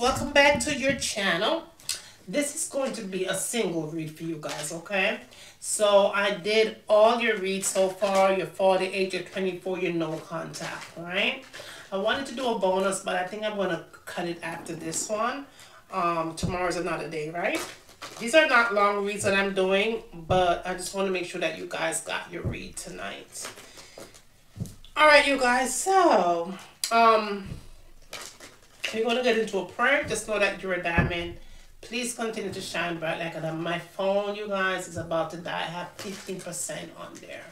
welcome back to your channel. This is going to be a single read for you guys okay? So i did all your reads so far your 48 your 24 your no contact right i wanted to do a bonus but i think i'm to cut it after this one. Um tomorrow's another day right? These are not long reads that i'm doing but i just want to make sure that you guys got your read tonight. All right you guys so um we're going to get into a prayer. Just know that you're a diamond. Please continue to shine bright like that. My phone, you guys, is about to die. I have 15% on there.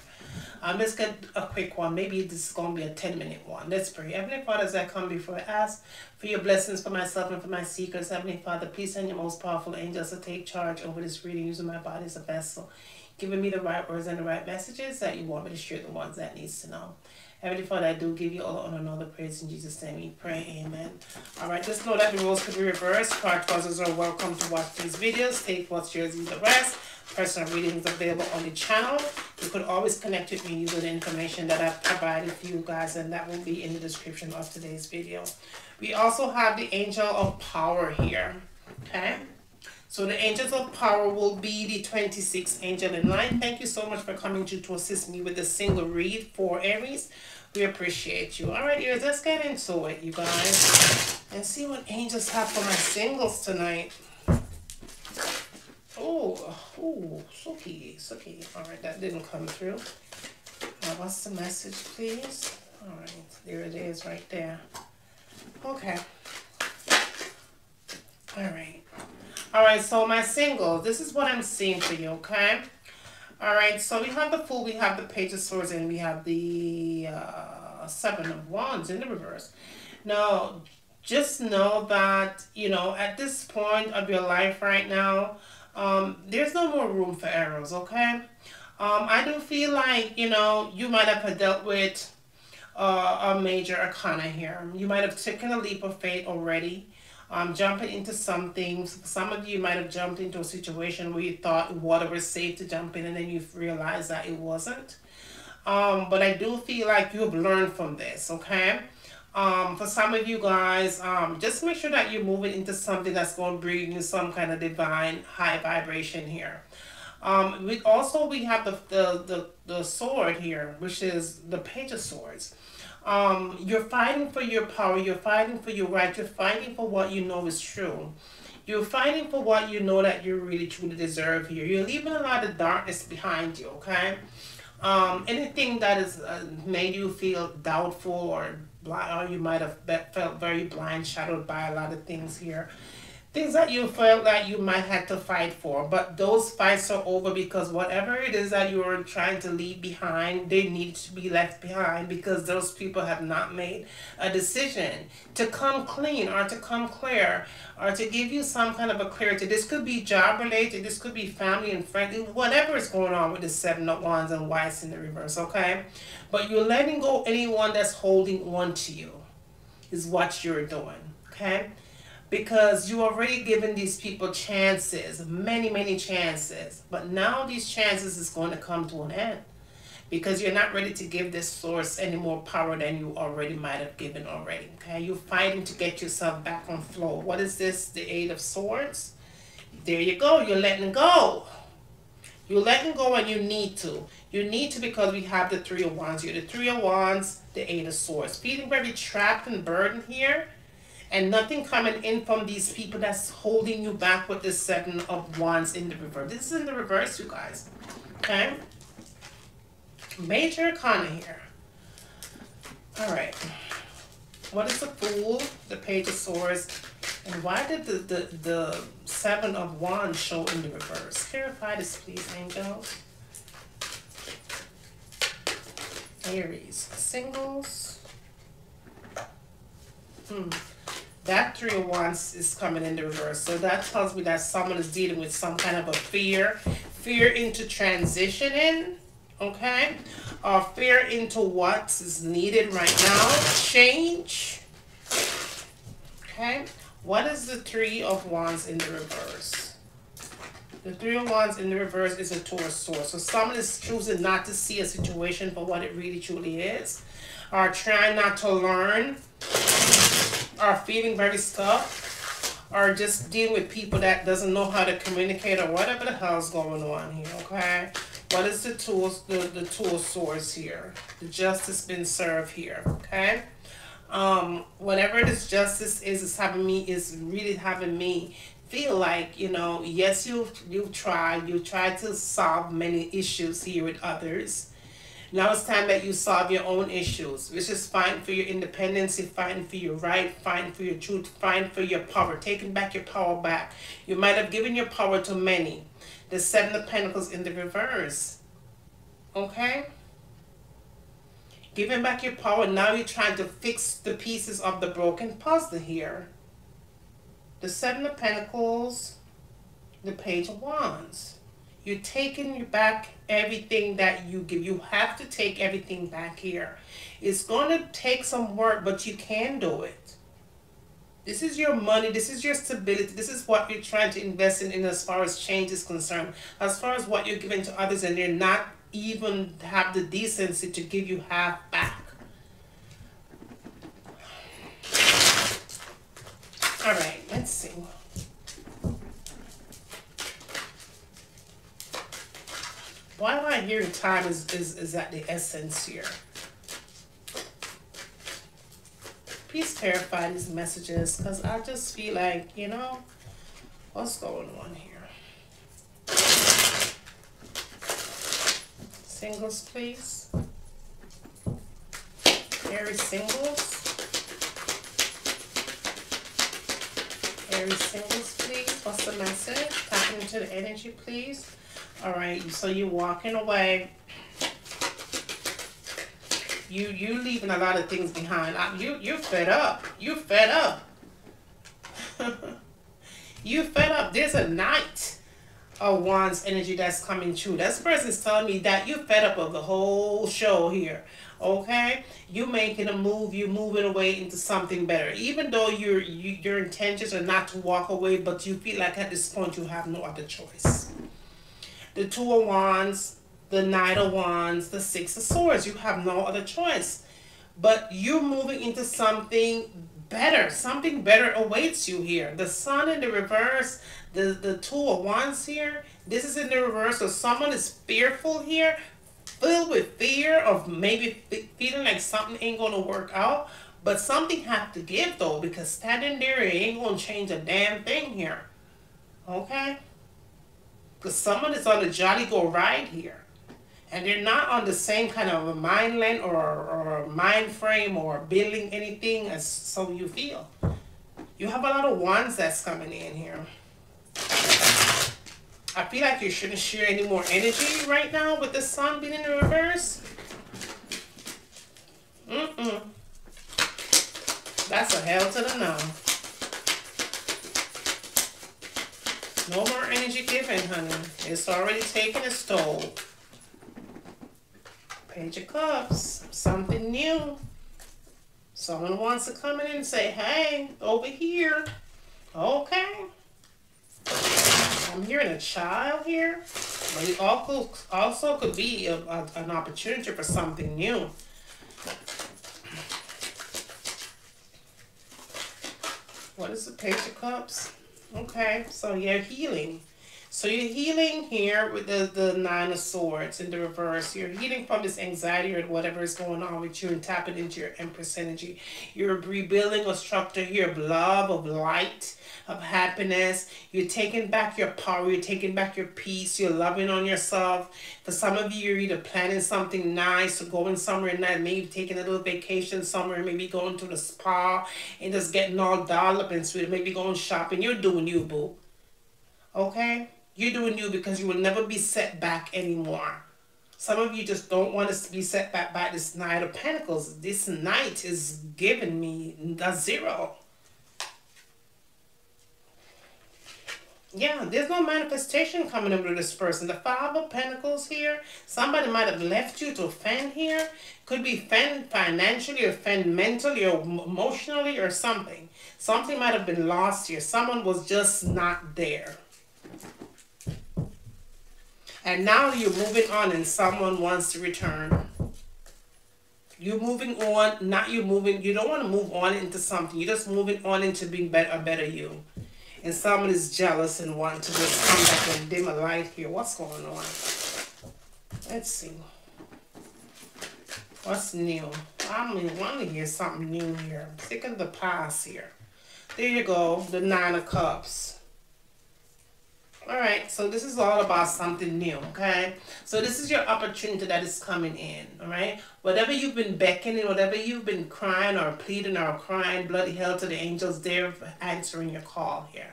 Um, let's get a quick one. Maybe this is going to be a 10 minute one. Let's pray. Heavenly Father, as I come before I ask for your blessings for myself and for my seekers. Heavenly Father, please send your most powerful angels to take charge over this reading using my body as a vessel, giving me the right words and the right messages that you want me to share the ones that needs to know. Heavenly Father, I do give you all honor and all the praise in Jesus' name. We pray, Amen. All right, just know that the roles could be reversed. Card causes are welcome to watch these videos. Take what's yours, leave the rest. Personal readings available on the channel. You could always connect with me using the information that I've provided for you guys, and that will be in the description of today's video. We also have the Angel of Power here. Okay. So the angels of power will be the 26th angel in line. Thank you so much for coming to, to assist me with the single read for Aries. We appreciate you. All right, let's get into it, you guys. And see what angels have for my singles tonight. Oh, oh, Suki, Suki. All right, that didn't come through. Uh, what's the message, please? All right, there it is right there. Okay. All right. All right, so my single, this is what I'm seeing for you, okay? All right, so we have the Fool, we have the Page of Swords, and we have the uh, Seven of Wands in the reverse. Now, just know that, you know, at this point of your life right now, um, there's no more room for errors, okay? Um, I do feel like, you know, you might have dealt with uh, a major arcana here. You might have taken a leap of faith already um, jumping into something. Some of you might have jumped into a situation where you thought water was safe to jump in and then you've realized that it wasn't. Um, but I do feel like you have learned from this, okay? Um, for some of you guys, um, just make sure that you're moving into something that's going to bring you some kind of divine high vibration here. Um, we also we have the, the, the, the sword here, which is the page of swords. Um, you're fighting for your power. You're fighting for your right. You're fighting for what you know is true. You're fighting for what you know that you really truly deserve here. You're leaving a lot of darkness behind you, okay? Um, anything that has uh, made you feel doubtful or blind, or you might have felt very blind, shadowed by a lot of things here things that you felt that you might have to fight for but those fights are over because whatever it is that you were trying to leave behind they need to be left behind because those people have not made a decision to come clean or to come clear or to give you some kind of a clarity. This could be job related this could be family and friends whatever is going on with the seven of wands and Wights in the reverse okay? But you're letting go anyone that's holding on to you is what you're doing okay because you already given these people chances, many, many chances. But now these chances is going to come to an end because you're not ready to give this source any more power than you already might have given already. Okay, you're fighting to get yourself back on flow. What is this? The Eight of Swords. There you go. You're letting go. You're letting go and you need to. You need to because we have the Three of Wands here. The Three of Wands, the Eight of Swords. Feeling very trapped and burdened here and nothing coming in from these people that's holding you back with the seven of wands in the reverse. This is in the reverse, you guys. Okay? Major arcana here. Alright. What is the Fool? The Page of Swords. And why did the, the, the Seven of Wands show in the reverse? Clarify this, please, angels. Aries. Singles. Hmm that three oh of wands is coming in the reverse. So that tells me that someone is dealing with some kind of a fear. Fear into transitioning, okay? Or fear into what is needed right now. Change. Okay? What is the three of wands in the reverse? The three of wands in the reverse is a Taurus source. So someone is choosing not to see a situation for what it really truly is. Or trying not to learn are feeling very stuck or just dealing with people that doesn't know how to communicate or whatever the hell's going on here, okay? What is the tools the, the tool source here? The justice been served here, okay? Um, whatever this justice is is having me is really having me feel like, you know, yes you've you've tried, you've tried to solve many issues here with others now it's time that you solve your own issues, which is fighting for your independence, fighting for your right, fighting for your truth, fighting for your power, taking back your power back. You might have given your power to many. The Seven of Pentacles in the reverse. Okay? Giving back your power, now you're trying to fix the pieces of the broken puzzle here. The Seven of Pentacles, the Page of Wands. You're taking back everything that you give. You have to take everything back here. It's going to take some work, but you can do it. This is your money. This is your stability. This is what you're trying to invest in, in as far as change is concerned. As far as what you're giving to others and they're not even have the decency to give you half back. All right, let's see. Why am I hearing time is, is, is at the essence here? Please clarify these messages because I just feel like, you know, what's going on here? Singles, please. Aries singles. Aries singles, please. What's the message? Tap into the energy, please. All right, so you're walking away. You you leaving a lot of things behind. You you fed up. You fed up. you fed up. There's a Knight of Wands energy that's coming true. This person's telling me that you're fed up of the whole show here. Okay, you making a move. You moving away into something better. Even though your you, your intentions are not to walk away, but you feel like at this point you have no other choice the Two of Wands, the Knight of Wands, the Six of Swords. You have no other choice. But you're moving into something better. Something better awaits you here. The Sun in the reverse, the, the Two of Wands here. This is in the reverse. So someone is fearful here, filled with fear of maybe feeling like something ain't going to work out. But something have to give though, because standing there ain't to change a damn thing here. Okay? Because someone is on a jolly go ride here. And they're not on the same kind of a mind or, or mind frame or building anything as so you feel. You have a lot of wands that's coming in here. I feel like you shouldn't share any more energy right now with the sun being in the reverse. Mm-mm. That's a hell to the no. No more energy given, honey. It's already taken its toll. Page of Cups. Something new. Someone wants to come in and say, hey, over here. Okay. I'm hearing a child here. But it also, also could be a, a, an opportunity for something new. What is the Page of Cups? Okay, so you're healing. So you're healing here with the, the Nine of Swords in the reverse. You're healing from this anxiety or whatever is going on with you and tapping into your Empress energy. You're rebuilding a structure here of love, of light, of happiness. You're taking back your power. You're taking back your peace. You're loving on yourself. For some of you, you're either planning something nice or going somewhere nice, maybe taking a little vacation somewhere, maybe going to the spa and just getting all dolled up and sweet, maybe going shopping. You're doing you, boo. Okay? You're doing you because you will never be set back anymore. Some of you just don't want to be set back by this Knight of Pentacles. This Knight is giving me the zero. Yeah, there's no manifestation coming with this person. The Five of Pentacles here, somebody might have left you to offend here. Could be offend financially, offend mentally or emotionally or something. Something might have been lost here. Someone was just not there. And now you're moving on and someone wants to return. You're moving on, not you're moving, you don't want to move on into something. You're just moving on into being better, a better you. And someone is jealous and want to just come back and dim a light here. What's going on? Let's see. What's new? I mean, want to hear something new here. Sick of the past here. There you go, the Nine of Cups. All right, so this is all about something new, okay? So this is your opportunity that is coming in, all right? Whatever you've been beckoning, whatever you've been crying or pleading or crying, bloody hell to the angels, they're answering your call here.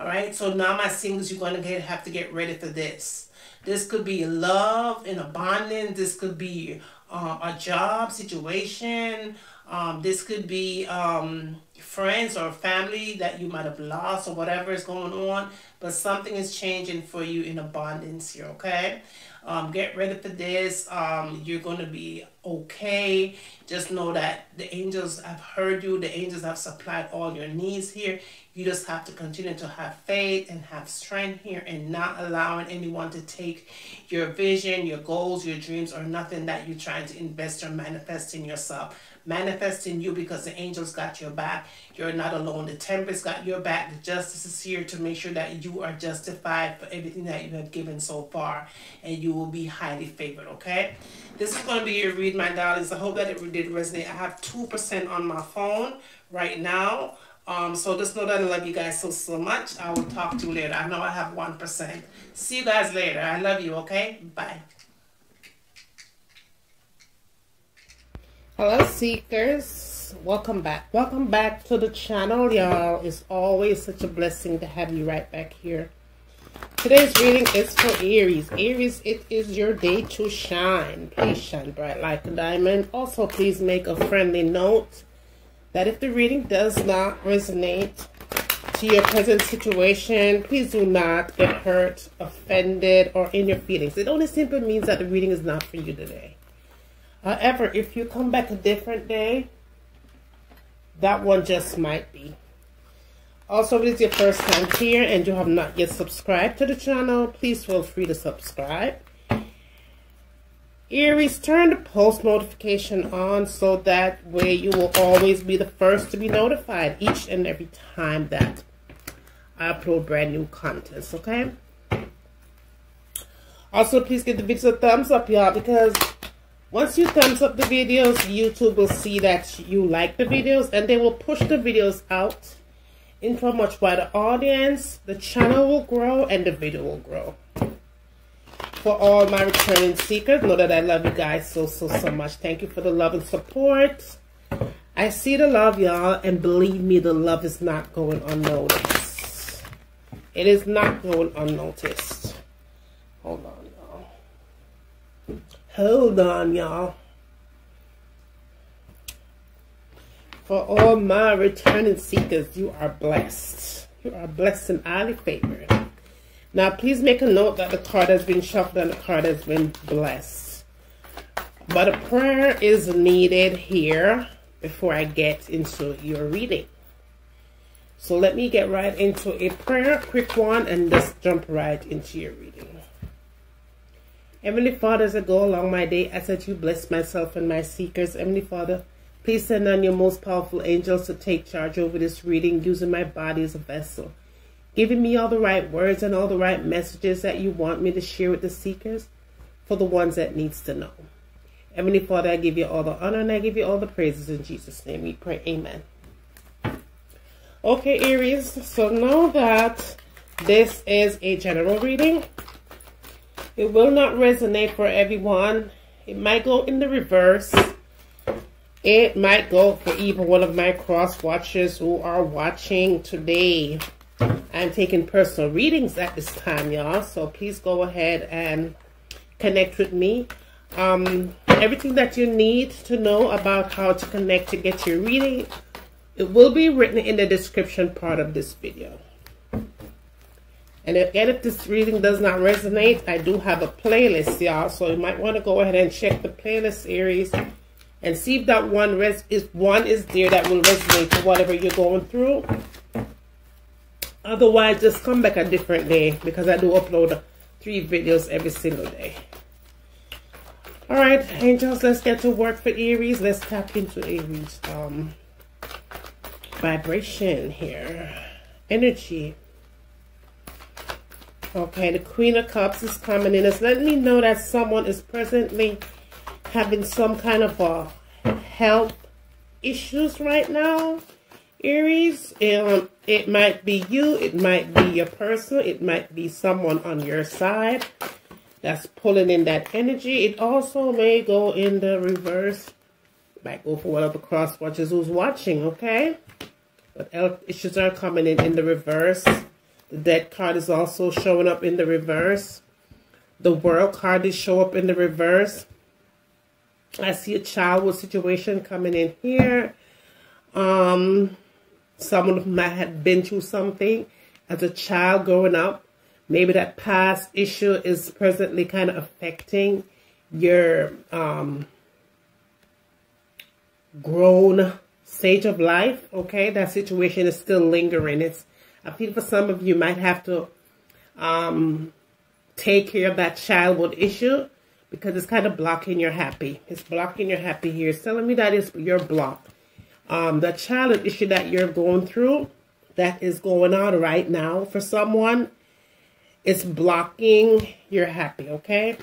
All right, so now my singles, you're going to get, have to get ready for this. This could be love in abundance. This could be uh, a job situation. Um, this could be um, friends or family that you might have lost or whatever is going on, but something is changing for you in abundance here, okay? Um, get ready for this. Um, you're going to be okay. Just know that the angels have heard you. The angels have supplied all your needs here. You just have to continue to have faith and have strength here and not allowing anyone to take your vision, your goals, your dreams, or nothing that you're trying to invest or manifest in yourself manifest in you because the angels got your back. You're not alone. The Empress got your back. The justice is here to make sure that you are justified for everything that you have given so far. And you will be highly favored, okay? This is going to be your read, my darlings. I hope that it did resonate. I have 2% on my phone right now. Um, so just know that I love you guys so, so much. I will talk to you later. I know I have 1%. See you guys later. I love you, okay? Bye. Hello Seekers, welcome back. Welcome back to the channel, y'all. It's always such a blessing to have you right back here. Today's reading is for Aries. Aries, it is your day to shine. Please shine bright like a diamond. Also, please make a friendly note that if the reading does not resonate to your present situation, please do not get hurt, offended, or in your feelings. It only simply means that the reading is not for you today. However, if you come back a different day, that one just might be. Also, if it is your first time here and you have not yet subscribed to the channel, please feel free to subscribe. Aries, turn the post notification on so that way you will always be the first to be notified each and every time that I upload brand new content, okay? Also, please give the video a thumbs up, y'all, because once you thumbs up the videos, YouTube will see that you like the videos and they will push the videos out into a much wider audience. The channel will grow and the video will grow. For all my returning seekers, know that I love you guys so, so, so much. Thank you for the love and support. I see the love, y'all, and believe me, the love is not going unnoticed. It is not going unnoticed. Hold on. Hold on, y'all. For all my returning seekers, you are blessed. You are blessed and highly favored. Now, please make a note that the card has been shuffled and the card has been blessed. But a prayer is needed here before I get into your reading. So let me get right into a prayer, quick one, and just jump right into your reading. Heavenly Father, as I go along my day, I said you bless myself and my seekers. Heavenly Father, please send on your most powerful angels to take charge over this reading using my body as a vessel. Giving me all the right words and all the right messages that you want me to share with the seekers for the ones that needs to know. Heavenly Father, I give you all the honor and I give you all the praises in Jesus' name. We pray. Amen. Okay, Aries, so know that this is a general reading. It will not resonate for everyone. It might go in the reverse. It might go for even one of my cross watchers who are watching today. I'm taking personal readings at this time, y'all. So please go ahead and connect with me. Um, everything that you need to know about how to connect to get your reading, it will be written in the description part of this video. And again, if this reading does not resonate, I do have a playlist, y'all. So you might want to go ahead and check the playlist series and see if that one res if one is there that will resonate to whatever you're going through. Otherwise, just come back a different day because I do upload three videos every single day. All right, angels, let's get to work for Aries. Let's tap into Aries um, vibration here. energy. Okay, the Queen of Cups is coming in. It's letting me know that someone is presently having some kind of a health issues right now. Aries, um, it might be you, it might be your person, it might be someone on your side that's pulling in that energy. It also may go in the reverse. Might go for one of the cross watchers who's watching, okay? But issues are coming in in the reverse. The dead card is also showing up in the reverse. The world card is show up in the reverse. I see a childhood situation coming in here. Um, someone might have been through something as a child growing up. Maybe that past issue is presently kind of affecting your um, grown stage of life. Okay, that situation is still lingering. It's I feel for some of you might have to um, take care of that childhood issue because it's kind of blocking your happy. It's blocking your happy here. It's telling me that is your block. Um, the childhood issue that you're going through, that is going on right now for someone, it's blocking your happy, okay?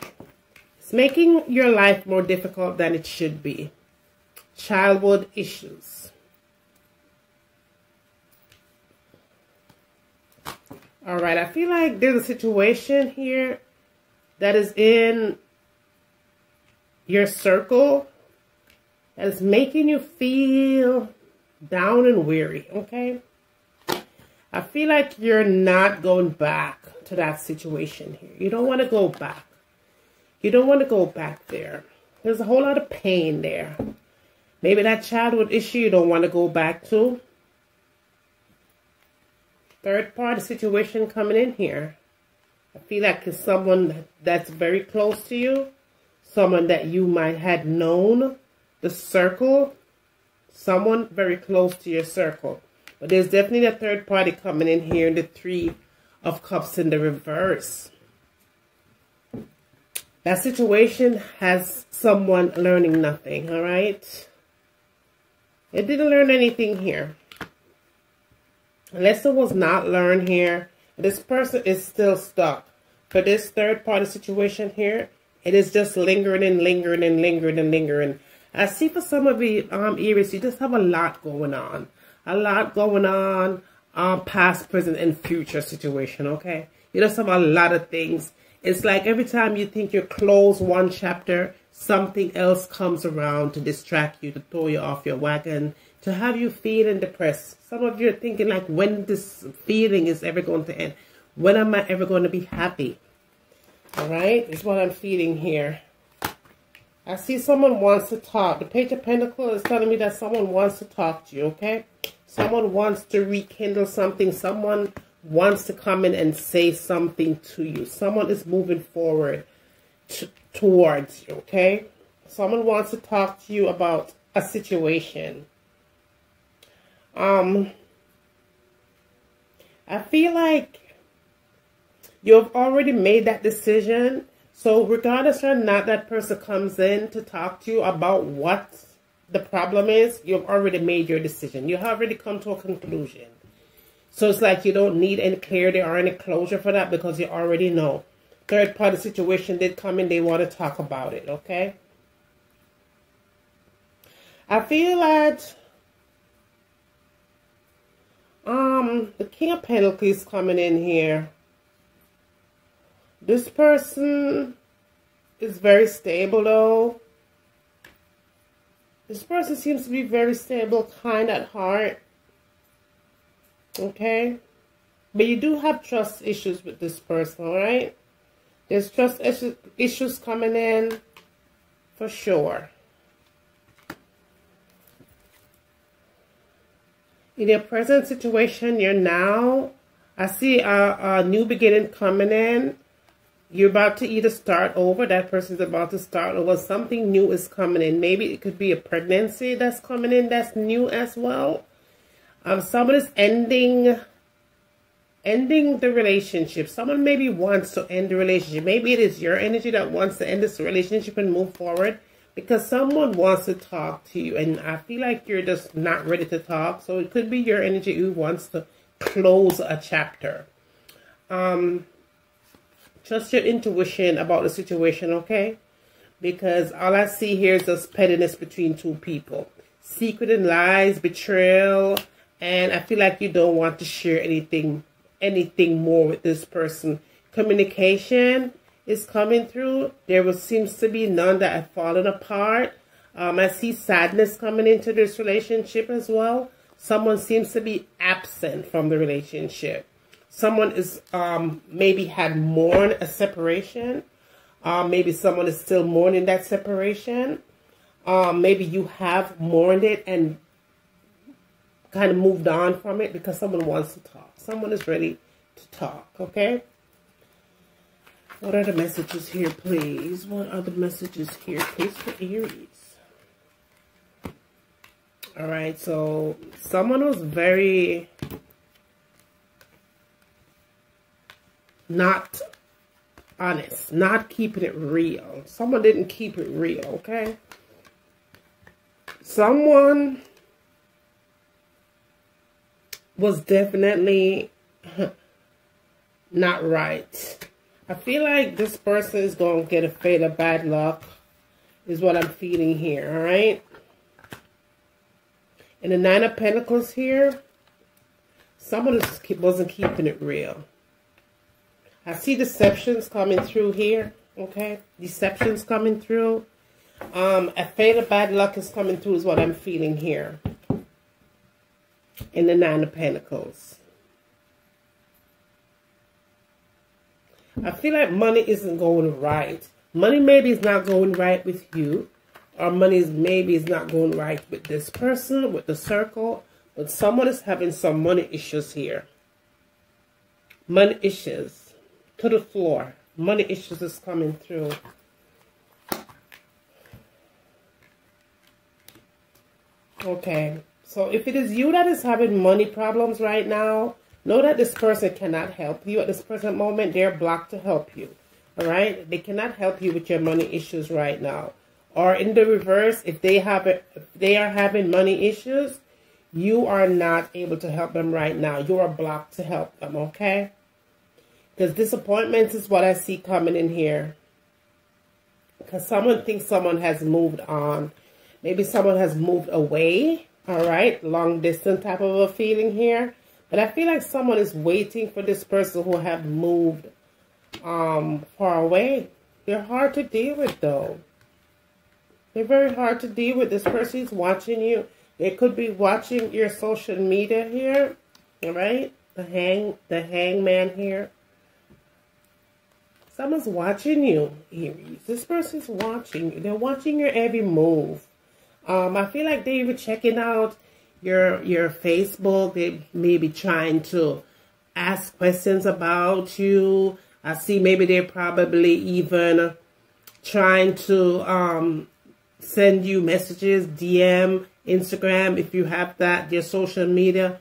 It's making your life more difficult than it should be. Childhood issues. All right, I feel like there's a situation here that is in your circle that is making you feel down and weary, okay? I feel like you're not going back to that situation here. You don't want to go back. You don't want to go back there. There's a whole lot of pain there. Maybe that childhood issue you don't want to go back to. Third party situation coming in here. I feel like it's someone that's very close to you someone that you might had known, the circle, someone very close to your circle. But there's definitely a third party coming in here in the three of cups in the reverse. That situation has someone learning nothing, all right? It didn't learn anything here. Unless it was not learned here, this person is still stuck. For this third party situation here, it is just lingering and lingering and lingering and lingering. I see for some of you, um, Aries, you just have a lot going on. A lot going on, um, past, present, and future situation, okay? You just have a lot of things. It's like every time you think you close one chapter, something else comes around to distract you, to throw you off your wagon, to have you feeling depressed. Some of you are thinking like, when this feeling is ever going to end? When am I ever going to be happy? All right, is what I'm feeling here. I see someone wants to talk. The Page of Pentacles is telling me that someone wants to talk to you, okay? Someone wants to rekindle something. Someone wants to come in and say something to you. Someone is moving forward towards you, okay? Someone wants to talk to you about a situation. Um, I feel like You've already made that decision. So regardless or not that person comes in to talk to you about what the problem is, you've already made your decision. You have already come to a conclusion. So it's like you don't need any clarity or any closure for that because you already know. Third party situation did come in, they want to talk about it, okay? I feel that um the King of Pentacles coming in here this person is very stable though. This person seems to be very stable, kind at heart. Okay? But you do have trust issues with this person, alright? There's trust issues coming in for sure. In your present situation, you're now, I see a, a new beginning coming in you're about to either start over, that person's about to start over, something new is coming in. Maybe it could be a pregnancy that's coming in that's new as well. Um, someone is ending ending the relationship. Someone maybe wants to end the relationship. Maybe it is your energy that wants to end this relationship and move forward because someone wants to talk to you and I feel like you're just not ready to talk. So it could be your energy who wants to close a chapter. Um, trust your intuition about the situation, okay? Because all I see here is just pettiness between two people. Secret and lies, betrayal, and I feel like you don't want to share anything anything more with this person. Communication is coming through. There was, seems to be none that have fallen apart. Um, I see sadness coming into this relationship as well. Someone seems to be absent from the relationship. Someone is um, maybe had mourned a separation. Uh, maybe someone is still mourning that separation. Um, maybe you have mourned it and kind of moved on from it because someone wants to talk. Someone is ready to talk, okay? What are the messages here, please? What are the messages here, please, for Aries? All right, so someone was very not honest, not keeping it real. Someone didn't keep it real, okay? Someone was definitely not right. I feel like this person is going to get a fate of bad luck is what I'm feeling here, all right? And the Nine of Pentacles here, someone wasn't keeping it real. I see deceptions coming through here, okay? Deceptions coming through. Um, a fate of bad luck is coming through is what I'm feeling here. In the Nine of Pentacles. I feel like money isn't going right. Money maybe is not going right with you our money is maybe is not going right with this person, with the circle, but someone is having some money issues here. Money issues to the floor. Money issues is coming through. Okay, so if it is you that is having money problems right now, know that this person cannot help you at this present moment. They're blocked to help you. All right, they cannot help you with your money issues right now. Or in the reverse, if they have it, if they are having money issues, you are not able to help them right now. You are blocked to help them, okay? Because disappointments is what I see coming in here. Because someone thinks someone has moved on. Maybe someone has moved away, all right? Long distance type of a feeling here. But I feel like someone is waiting for this person who have moved um, far away. They're hard to deal with, though. They're very hard to deal with. This person's watching you. They could be watching your social media here. Right? The hang the hangman here. Someone's watching you, Aries. This person's watching you. They're watching your every move. Um, I feel like they were checking out your your Facebook. They may be trying to ask questions about you. I see maybe they're probably even trying to um, send you messages, DM, Instagram, if you have that, their social media,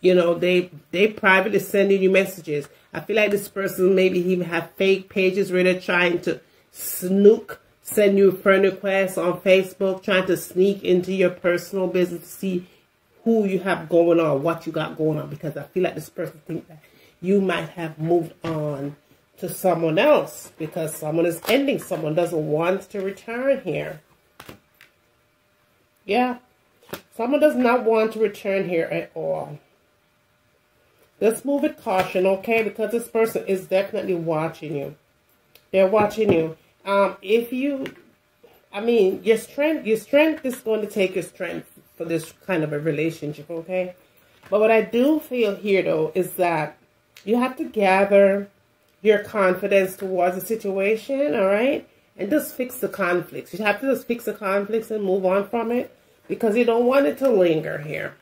you know, they they privately sending you messages. I feel like this person maybe even have fake pages where they're trying to snook, send you friend requests on Facebook, trying to sneak into your personal business to see who you have going on, what you got going on. Because I feel like this person think that you might have moved on to someone else because someone is ending. Someone doesn't want to return here. Yeah. Someone does not want to return here at all. Let's move with caution, okay? Because this person is definitely watching you. They're watching you. Um, if you, I mean, your strength, your strength is going to take your strength for this kind of a relationship, okay? But what I do feel here, though, is that you have to gather your confidence towards the situation, all right? and just fix the conflicts. You have to just fix the conflicts and move on from it because you don't want it to linger here.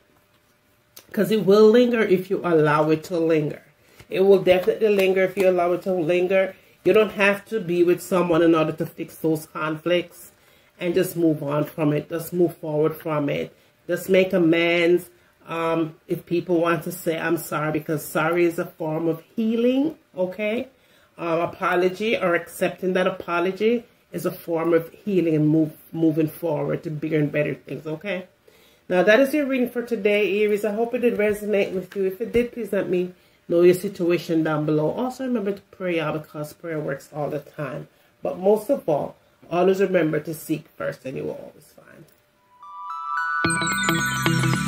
Because it will linger if you allow it to linger. It will definitely linger if you allow it to linger. You don't have to be with someone in order to fix those conflicts and just move on from it. Just move forward from it. Just make amends. Um, if people want to say, I'm sorry, because sorry is a form of healing, okay? um, apology or accepting that apology is a form of healing and move, moving forward to bigger and better things, okay? Now, that is your reading for today, Aries. I hope it did resonate with you. If it did, please let me know your situation down below. Also, remember to pray out because prayer works all the time. But most of all, always remember to seek first and you will always find. thank you